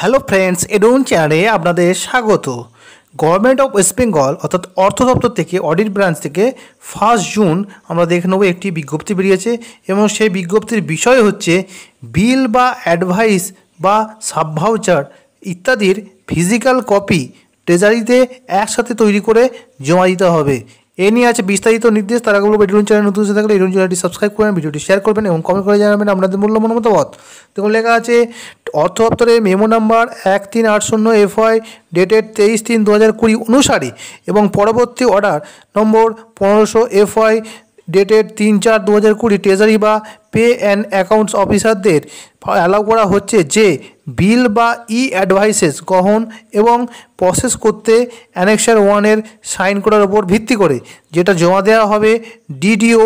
Hello friends এডুন চ্যানেলে আপনাদের স্বাগত। গভর্নমেন্ট অফ ওয়েস্ট বেঙ্গল অর্থাৎ অর্থ দপ্তর থেকে অডিট ব্রাঞ্চ থেকে ফার্স্ট জুন আমরা দেখে নেব একটি বিজ্ঞপ্তি বেরিয়েছে এবং সেই বিজ্ঞপ্তির বিষয় হচ্ছে বিল বা অ্যাডভাইস বা সাবভাউচার ইত্যাদির ফিজিক্যাল কপি ট্রেজারিতে একসাথে তৈরি করে জমা দিতে হবে। এ নিয়ে আছে বিস্তারিত নির্দেশ, তারা বলব এডুন চ্যানেল নতুন থাকলে এডুন চ্যানেলটি সাবস্ক্রাইব করবেন ভিডিওটি শেয়ার করবেন এবং কমেন্ট করে জানাবেন আপনাদের মূল্যবান মতামত। দেখুন, লেখা আছে, অর্থ দপ্তরের মেমো নাম্বার এক তিন আট শূন্য এফ ওয়াই ডেটেড তেইশ তিন দু হাজার কুড়ি অনুসারে এবং পরবর্তী অর্ডার নম্বর পনেরোশো এফআই ডেটেড তিন চার দু হাজার কুড়ি ট্রেজারি বা পে অ্যান্ড অ্যাকাউন্টস অফিসারদের অ্যালাউ করা হচ্ছে যে বিল বা ই অ্যাডভাইসেস গ্রহণ এবং প্রসেস করতে অ্যানেকশার ওয়ানের সাইন করার উপর ভিত্তি করে, যেটা জমা দেওয়া হবে ডিডিও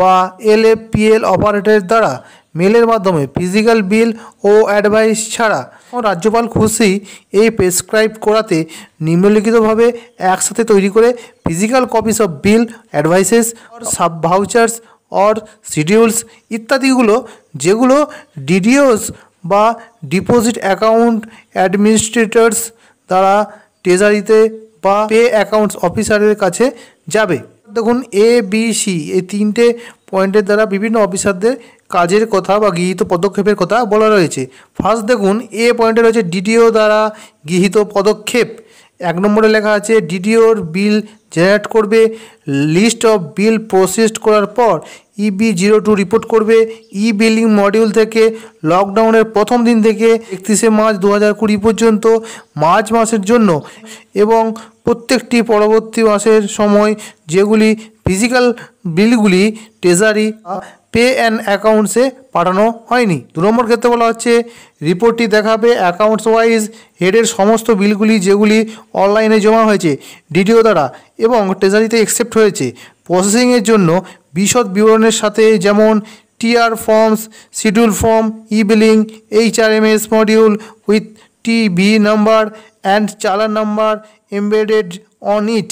বা এলএফপিএল অপারেটরের দ্বারা। মেলের মাধ্যমে ফিজিক্যাল বিল ও অ্যাডভাইস ছাড়া রাজ্যপাল খুশি এই প্রেসক্রাইব করাতে নিম্নলিখিতভাবে একসাথে তৈরি করে physical copies of bill advices sub vouchers or schedules ইত্যাদিগুলো, যেগুলো ডিডিওস বা ডিপোজিট অ্যাকাউন্ট অ্যাডমিনিস্ট্রেটরস দ্বারা ট্রেজারিতে বা পে অ্যাকাউন্টস অফিসারের কাছে যাবে। দেখুন এ বি সি এই তিনটে পয়েন্টের দ্বারা বিভিন্ন অফিসারদের কাজের কথা বা গৃহীত পদক্ষেপের কথা বলা রয়েছে। ফার্স্ট দেখুন এ পয়েন্টে রয়েছে ডিডিও দ্বারা গৃহীত পদক্ষেপ। এক নম্বরে লেখা আছে ডিডিওর বিল জেনারেট করবে, লিস্ট অফ বিল প্রসেসড করার পর ইবি জিরো টু রিপোর্ট করবে। ই বিলিং মডিউল থেকে লকডাউনের প্রথম দিন থেকে একত্রিশে মার্চ দু হাজার কুড়ি পর্যন্ত, মার্চ মাসের জন্য এবং প্রত্যেকটি পরবর্তী মাসের সময় যেগুলি ফিজিক্যাল বিলগুলি ট্রেজারি পে অ্যান্ড অ্যাকাউন্টসে পাঠানো হয়নি। দু নম্বর ক্ষেত্রে বলা হচ্ছে রিপোর্টটি দেখাবে অ্যাকাউন্টস ওয়াইজ হেডের সমস্ত বিলগুলি যেগুলি অনলাইনে জমা হয়েছে ডিডিও দ্বারা এবং ট্রেজারিতে অ্যাকসেপ্ট হয়েছে। প্রসেসিংয়ের জন্য বিশদ বিবরণের সাথে যেমন TR forms schedule form E billing H R M S module with T V number and challan number embedded on it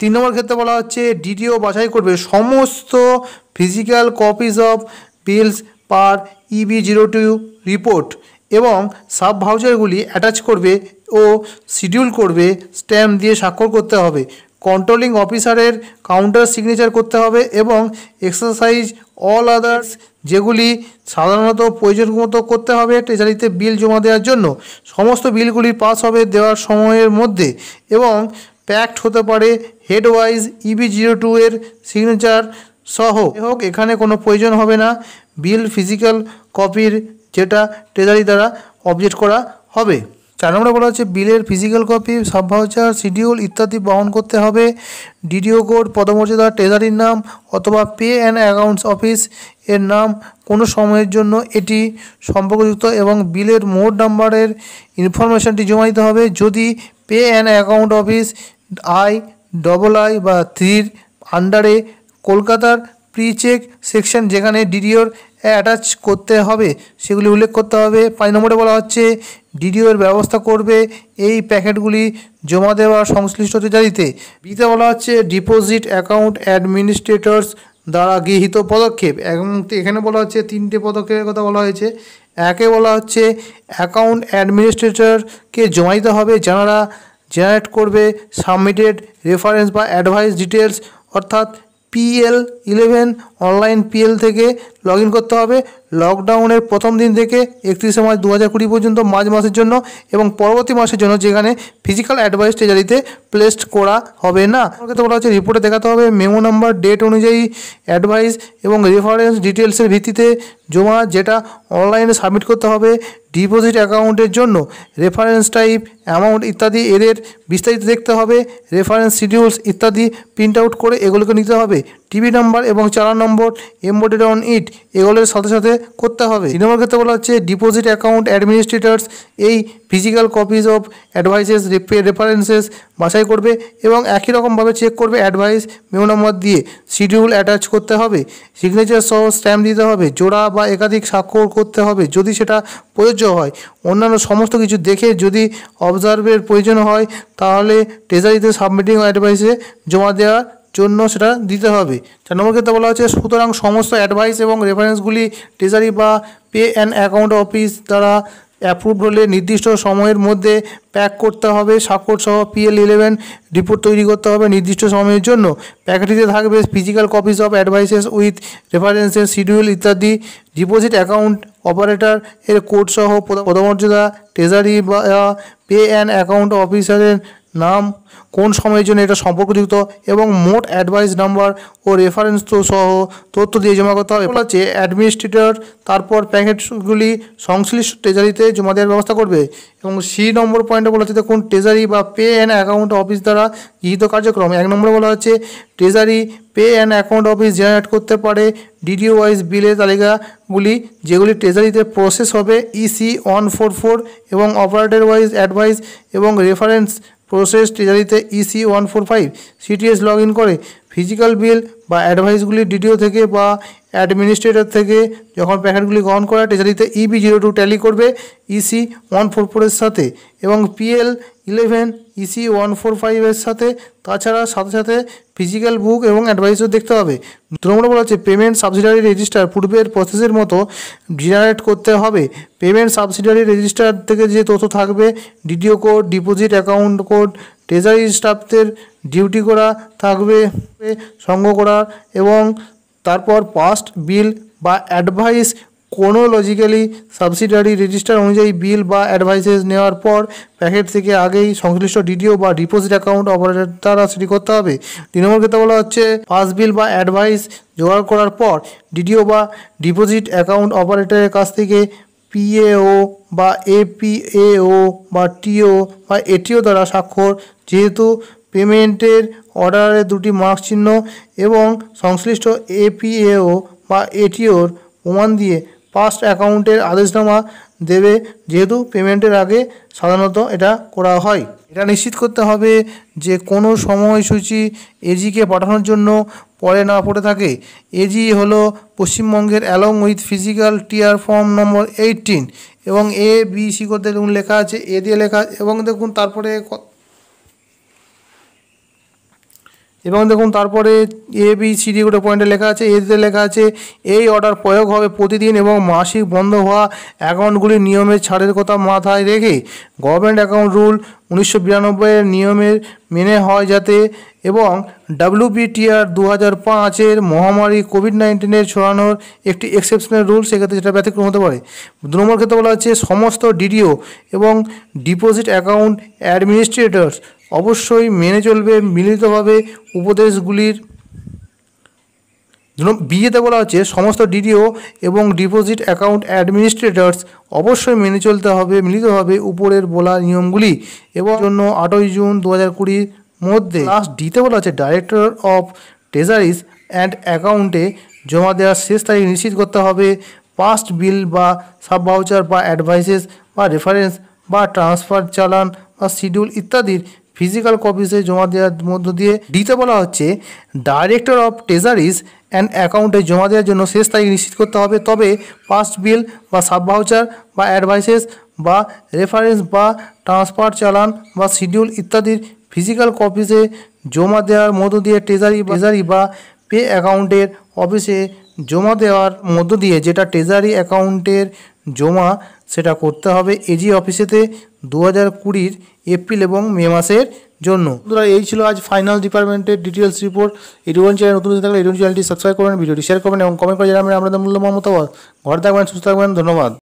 তিন নম্বর ক্ষেত্রে বলা হচ্ছে ডিডিও বাছাই করবে সমস্ত physical copies of bills per EB zero two report এবং sub ভাউচারগুলি অ্যাটাচ করবে ও শিডিউল করবে স্ট্যাম্প দিয়ে স্বাক্ষর করতে হবে। কন্ট্রোলিং অফিসারের কাউন্টার সিগনেচার করতে হবে এবং এক্সারসাইজ অল আদার্স যেগুলি সাধারণত প্রয়োজন মতো করতে হবে, ট্রেজারিতে বিল জমা দেওয়ার জন্য। সমস্ত বিলগুলি পাস হবে দেওয়ার সময়ের মধ্যে এবং প্যাক্ট হতে পারে হেডওয়াইজ ইবি জিরো টু এর সিগনেচার সহ। হোক, এখানে কোনো প্রয়োজন হবে না। বিল ফিজিক্যাল কপির যেটা ট্রেজারি দ্বারা অবজেক্ট করা হবে। চার নম্বরে বলা হচ্ছে, বিলের ফিজিক্যাল কপি সাবভাউচার শিডিউল ইত্যাদি বহন করতে হবে। ডিডিও কোড পদমর্যাদা ট্রেজারির নাম অথবা পে অ্যান্ড অ্যাকাউন্টস অফিস এর নাম কোনো সময়ের জন্য এটি সম্পর্কযুক্ত এবং বিলের মোট নাম্বারের ইনফরমেশনটি জমা দিতে হবে। যদি pay and account office I double I বা থ্রির আন্ডারে কলকাতার প্রি চেক সেকশন যেখানে ডিডিওর অ্যাটাচ করতে হবে, সেগুলি উল্লেখ করতে হবে। পাঁচ নম্বরে বলা হচ্ছে ডিডিওর ব্যবস্থা করবে, এই প্যাকেটগুলি জমা দেওয়া সংশ্লিষ্ট জারিতে বিতে বলা হচ্ছে ডিপোজিট অ্যাকাউন্ট অ্যাডমিনিস্ট্রেটরস দ্বারা গৃহীত পদক্ষেপ। এবং এখানে বলা হচ্ছে, তিনটে পদক্ষেপের কথা বলা হয়েছে। একে বলা হচ্ছে অ্যাকাউন্ট অ্যাডমিনিস্ট্রেটরকে জমা দিতে হবে, যারা জেনারেট করবে সাবমিটেড রেফারেন্স বা অ্যাডভাইস ডিটেলস অর্থাৎ পিএল ইলেভেন অনলাইন পিএল থেকে লগ করতে হবে। লকডাউনের প্রথম দিন থেকে একত্রিশে মার্চ দু হাজার কুড়ি পর্যন্ত মার্চ মাসের জন্য এবং পরবর্তী মাসের জন্য যেখানে ফিজিক্যাল অ্যাডভাইস ট্রেজারিতে প্লেসড করা হবে না। ক্ষেত্রে বলা হচ্ছে রিপোর্টে দেখাতে হবে মেমো নাম্বার ডেট অনুযায়ী অ্যাডভাইস এবং রেফারেন্স ডিটেলসের ভিত্তিতে জমা যেটা অনলাইনে সাবমিট করতে হবে ডিপোজিট অ্যাকাউন্টের জন্য। রেফারেন্স টাইপ অ্যামাউন্ট ইত্যাদি এদের বিস্তারিত দেখতে হবে রেফারেন্স শিডিউলস ইত্যাদি প্রিন্ট আউট করে এগুলোকে নিতে হবে। টিভি নাম্বার এবং চালান নম্বর এমবোডেড অন ইট এগুলোর সাথে সাথে করতে হবে। তিন নম্বর ক্ষেত্রে বলা হচ্ছে ডিপোজিট অ্যাকাউন্ট অ্যাডমিনিস্ট্রেটার্স এই physical copies of advices references বাছাই করবে এবং একই রকমভাবে চেক করবে অ্যাডভাইস মেমো নম্বর দিয়ে শিডিউল অ্যাটাচ করতে হবে। সিগনেচার সহ স্ট্যাম্প দিতে হবে, জোড়া বা একাধিক স্বাক্ষর করতে হবে যদি সেটা প্রযোজ্য হয়। অন্যান্য সমস্ত কিছু দেখে যদি অবজার্ভের প্রয়োজন হয়, তাহলে ট্রেজারিতে সাবমিটিং অ্যাডভাইসে জমা দেওয়ার জন্য সেটা দিতে হবে। চার নম্বর ক্ষেত্রে বলা হচ্ছে সুতরাং সমস্ত অ্যাডভাইস এবং রেফারেন্সগুলি ট্রেজারি বা পে অ্যান্ড অ্যাকাউন্ট অফিস দ্বারা অ্যাপ্রুভড হলে নির্দিষ্ট সময়ের মধ্যে প্যাক করতে হবে। স্বাক্ষর সহ পিএল ইলেভেন রিপোর্ট তৈরি করতে হবে নির্দিষ্ট সময়ের জন্য। প্যাকেটিতে থাকবে physical copies of advices with রেফারেন্সের শিডিউল ইত্যাদি। ডিপোজিট অ্যাকাউন্ট অপারেটর এর কোড সহ পদমর্যাদা ট্রেজারি বা পে অ্যান্ড অ্যাকাউন্ট অফিসারের নাম, কোন সময়ের জন্য এটা সম্পর্কযুক্ত এবং মোট অ্যাডভাইস নাম্বার ও রেফারেন্স তো সহ তথ্য দিয়ে জমা করতে হবে। হচ্ছে অ্যাডমিনিস্ট্রেটর তারপর প্যাকেটগুলি সংশ্লিষ্ট ট্রেজারিতে জমা দেওয়ার ব্যবস্থা করবে এবং সি নম্বর পয়েন্টে বলা হচ্ছে কোন ট্রেজারি বা পে অ্যান্ড অ্যাকাউন্ট অফিস দ্বারা গৃহীত কার্যক্রম। এক নম্বরে বলা হচ্ছে treasury pay and account office generate করতে পারে ডিডিও ওয়াইজ বিলের তালিকাগুলি, যেগুলি ট্রেজারিতে প্রসেস হবে ইসি ওয়ান ফোর ফোর এবং অপারেটর ওয়াইজ অ্যাডভাইস এবং reference process ট্রেজারিতে EC one four five CTS log in করে ফিজিক্যাল বিল বা অ্যাডভাইসগুলি ডিডিও থেকে বা অ্যাডমিনিস্ট্রেটর থেকে যখন প্যাকেটগুলি গ্রহণ করা ট্রেজারিতে ইবি জিরো টু ট্যালি করবে ইসি ওয়ান ফোর ফোরের সাথে এবং PL eleven EC one four ফাইভের সাথে। তাছাড়া সাথে সাথে ফিজিক্যাল বুক এবং অ্যাডভাইসও দেখতে হবে। নম্বরে বলা হচ্ছে পেমেন্ট সাবসিডারি রেজিস্টার পূর্বের প্রসেসের মতো জেনারেট করতে হবে। পেমেন্ট সাবসিডারি রেজিস্টার থেকে যে তথ্য থাকবে DDO code deposit account code treasury স্টাফদের ডিউটি করা থাকবে সংগ্রহ করা এবং তারপর পাস্ট বিল বা অ্যাডভাইস কোনো লজিক্যালি সাবসিডারি রেজিস্টার অনুযায়ী বিল বা অ্যাডভাইসেস নেওয়ার পর প্যাকেট থেকে আগেই সংশ্লিষ্ট ডিডিও বা ডিপোজিট অ্যাকাউন্ট অপারেটর দ্বারা সেটি করতে হবে। তিন নম্বর ক্ষেত্রে বলা হচ্ছে পাস বিল বা অ্যাডভাইস জোগাড় করার পর ডিডিও বা ডিপোজিট অ্যাকাউন্ট অপারেটরের কাছ থেকে পিএও বা এপিএও বা টিও বা এটিও দ্বারা স্বাক্ষর, যেহেতু পেমেন্টের অর্ডারের দুটি মার্ক চিহ্ন এবং সংশ্লিষ্ট এপিএও বা এটিওর প্রমাণ দিয়ে পাস্ট অ্যাকাউন্টের আদেশনামা দেবে। যেহেতু পেমেন্টের আগে সাধারণত এটা করা হয়। এটা নিশ্চিত করতে হবে যে কোনো সময়সূচি এজিকে পাঠানোর জন্য পরে না পড়ে থাকে। এজি হলো পশ্চিমবঙ্গের along with physical TR form number eighteen এবং এ বি সি করতে দেখুন লেখা আছে এ দিয়ে লেখা এবং দেখুন তারপরে এবং দেখুন তারপরে এ বি সি ডি গোটা পয়েন্টে লেখা আছে এতে লেখা আছে, এই অর্ডার প্রয়োগ হবে প্রতিদিন এবং মাসিক বন্ধ হওয়া অ্যাকাউন্টগুলির নিয়মের ছাড়ের কথা মাথায় রেখে গভর্নমেন্ট অ্যাকাউন্ট রুল উনিশশো বিরানব্বইয়ের নিয়মের মেনে হয় যাতে এবং ডাব্লিউবিটিআর দু হাজার পাঁচের মহামারী কোভিড নাইন্টিনের ছড়ানোর একটি এক্সেপশনাল রুল সেক্ষেত্রে যেটা ব্যতিক্রম হতে পারে। দু নম্বর ক্ষেত্রে বলা হচ্ছে সমস্ত ডিডিও এবং ডিপোজিট অ্যাকাউন্ট অ্যাডমিনিস্ট্রেটর অবশ্যই মেনে চলবে, মিলিতভাবে উপদেশগুলির বিয়েতে বলা হচ্ছে সমস্ত ডিডিও এবং ডিপোজিট অ্যাকাউন্ট অ্যাডমিনিস্ট্রেটরস অবশ্যই মেনে চলতে হবে, মিলিতভাবে উপরের বলা নিয়মগুলি এবং জন্য আটই জুন দু হাজার কুড়ির মধ্যে লাস্ট ডিতে বলা হচ্ছে ডাইরেক্টর অফ ট্রেজারিস অ্যান্ড অ্যাকাউন্টে জমা দেওয়ার শেষ তারিখ নিশ্চিত করতে হবে। পাস্ট বিল বা সাব ভাউচার বা অ্যাডভাইসেস বা রেফারেন্স বা ট্রান্সফার চালান বা শিডিউল ইত্যাদির ফিজিক্যাল কপিসে জমা দেওয়ার মধ্য দিয়ে দিতে বলা হচ্ছে ডাইরেক্টর অফ ট্রেজারিস অ্যান্ড অ্যাকাউন্টে জমা দেওয়ার জন্য শেষ তারিখ নিশ্চিত করতে হবে। তবে পাস্ট বিল বা সাব ভাউচার বা অ্যাডভাইসেস বা রেফারেন্স বা ট্রান্সফার চালান বা শিডিউল ইত্যাদির ফিজিক্যাল কপিসে জমা দেওয়ার মধ্য দিয়ে ট্রেজারি ট্রেজারি বা পে অ্যাকাউন্টের অফিসে জমা দেওয়ার মধ্য দিয়ে যেটা ট্রেজারি অ্যাকাউন্টের জমা, সেটা করতে হবে। এজি অফিসেতে দু হাজার কুড়ির এপ্রিল এবং মে মাসের জন্য। বন্ধুরা, এই ছিল আজ ফাইনাল ডিপার্টমেন্টের ডিটেলস রিপোর্ট এডুয়ান চ্যানেল নতুন থাকলে এডুয়ান চ্যানেলটি সাবস্ক্রাইব করবেন ভিডিওটি শেয়ার করবেন এবং কমেন্ট করে জানাবেন আপনাদের মূল্যবান মতামত। ঘর থাকবেন, সুস্থ থাকবেন, ধন্যবাদ।